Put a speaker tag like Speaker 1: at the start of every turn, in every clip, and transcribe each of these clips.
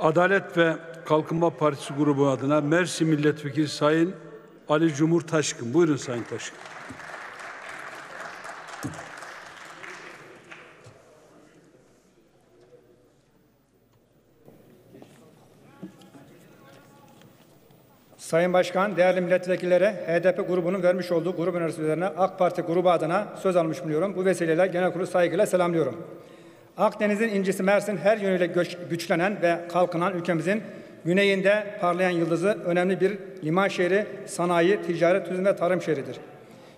Speaker 1: Adalet ve Kalkınma Partisi grubu adına Mersin Milletvekili Sayın Ali Cumhur Taşkın. Buyurun Sayın Taşkın.
Speaker 2: Sayın Başkan, değerli milletvekilleri, HDP grubunun vermiş olduğu grup önerisi üzerine AK Parti grubu adına söz almış bulunuyorum. Bu vesileyle genel kurulu saygıyla selamlıyorum. Akdeniz'in incisi Mersin her yönüyle güçlenen ve kalkınan ülkemizin güneyinde parlayan yıldızı önemli bir liman şehri, sanayi, ticaret, turizm ve tarım şehridir.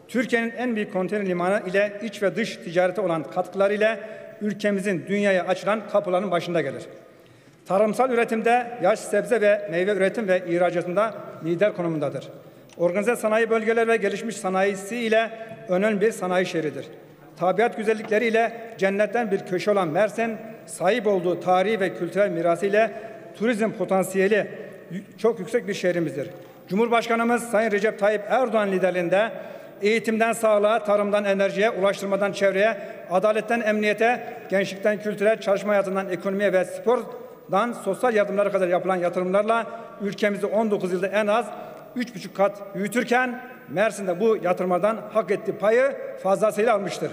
Speaker 2: Türkiye'nin en büyük konteyner limanı ile iç ve dış ticarete olan katkıları ile ülkemizin dünyaya açılan kapıların başında gelir. Tarımsal üretimde yaş sebze ve meyve üretim ve ihracatında lider konumundadır. Organize sanayi bölgeleri ve gelişmiş sanayisi ile önemli bir sanayi şehridir. Tabiat güzellikleri ile cennetten bir köşe olan Mersin, sahip olduğu tarihi ve kültürel mirası ile turizm potansiyeli çok yüksek bir şehrimizdir. Cumhurbaşkanımız Sayın Recep Tayyip Erdoğan liderliğinde eğitimden sağlığa, tarımdan enerjiye, ulaştırmadan çevreye, adaletten emniyete, gençlikten kültüre, çalışma hayatından ekonomiye ve spordan sosyal yardımlara kadar yapılan yatırımlarla ülkemizi 19 yılda en az 3,5 kat büyütürken Mersin'de bu yatırımlardan hak ettiği payı fazlasıyla almıştır.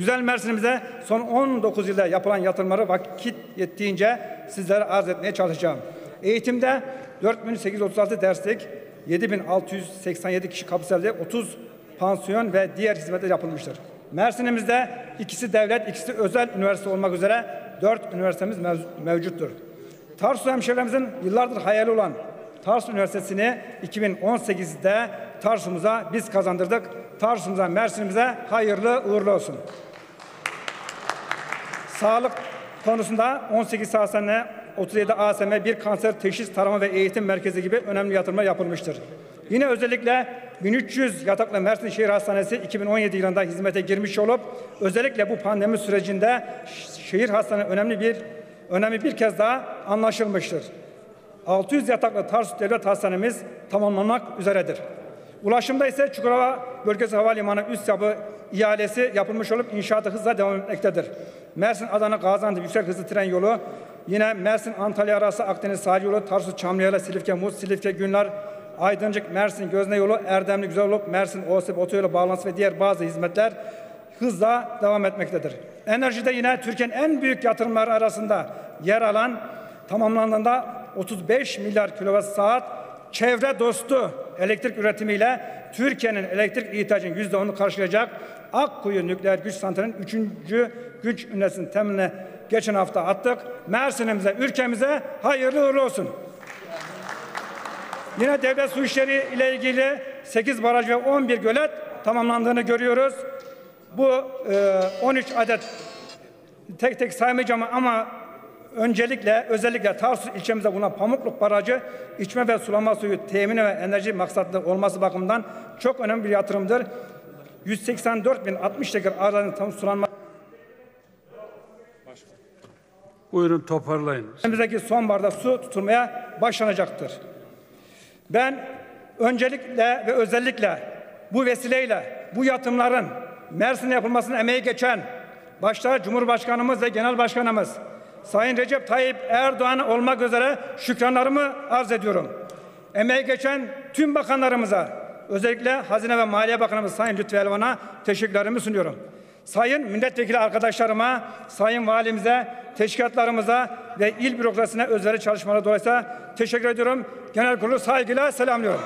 Speaker 2: Güzel Mersin'imize son 19 yılda yapılan yatırımları vakit yettiğince sizlere arz etmeye çalışacağım. Eğitimde 4836 derslik, 7687 kişi kapsamlı 30 pansiyon ve diğer hizmetler yapılmıştır. Mersin'imizde ikisi devlet, ikisi özel üniversite olmak üzere dört üniversitemiz mev- mevcuttur. Tarsus hemşehrilerimizin yıllardır hayali olan Tarsus Üniversitesi'ni 2018'de Tarsus'umuza biz kazandırdık. Tarsus'umuza, Mersin'imize hayırlı uğurlu olsun. Sağlık konusunda 18 hastane, 37 ASM, bir kanser teşhis, tarama ve eğitim merkezi gibi önemli yatırımlar yapılmıştır. Yine özellikle 1300 yataklı Mersin Şehir Hastanesi 2017 yılında hizmete girmiş olup özellikle bu pandemi sürecinde şehir hastane önemli bir önemli bir kez daha anlaşılmıştır. 600 yataklı Tarsus Devlet Hastanemiz tamamlanmak üzeredir. Ulaşımda ise Çukurova Bölgesi Havalimanı üst yapı ihalesi yapılmış olup inşaatı hızla devam etmektedir. Mersin Adana Gaziantep yüksek hızlı tren yolu yine Mersin Antalya arası Akdeniz sahil yolu Tarsus Çamlıyala Silifke Muz Silifke Günler Aydıncık Mersin Gözne yolu Erdemli Güzeloluk Mersin OSP otoyolu bağlantısı ve diğer bazı hizmetler hızla devam etmektedir. Enerjide yine Türkiye'nin en büyük yatırımları arasında yer alan tamamlandığında 35 milyar kilowatt saat çevre dostu elektrik üretimiyle Türkiye'nin elektrik ihtiyacının yüzde onu karşılayacak Akkuyu Nükleer Güç Santrali'nin üçüncü güç ünitesinin temeline geçen hafta attık. Mersin'imize, ülkemize hayırlı uğurlu olsun. Yine devlet su işleri ile ilgili 8 baraj ve 11 gölet tamamlandığını görüyoruz. Bu e, 13 adet tek tek saymayacağım ama öncelikle özellikle Tarsus ilçemizde bulunan Pamukluk Barajı içme ve sulama suyu temini ve enerji maksatlı olması bakımından çok önemli bir yatırımdır. 184 bin 60 dekar arazinin tam sulanma
Speaker 1: Buyurun toparlayın.
Speaker 2: Ülkemizdeki sonbaharda su tutulmaya başlanacaktır. Ben öncelikle ve özellikle bu vesileyle bu yatırımların Mersin'de yapılmasına emeği geçen başta Cumhurbaşkanımız ve Genel Başkanımız Sayın Recep Tayyip Erdoğan olmak üzere şükranlarımı arz ediyorum. Emeği geçen tüm bakanlarımıza özellikle Hazine ve Maliye Bakanımız Sayın Lütfü Elvan'a teşekkürlerimi sunuyorum. Sayın milletvekili arkadaşlarıma, sayın valimize, teşkilatlarımıza ve il bürokrasisine özveri çalışmaları dolayısıyla teşekkür ediyorum. Genel kurulu saygıyla selamlıyorum.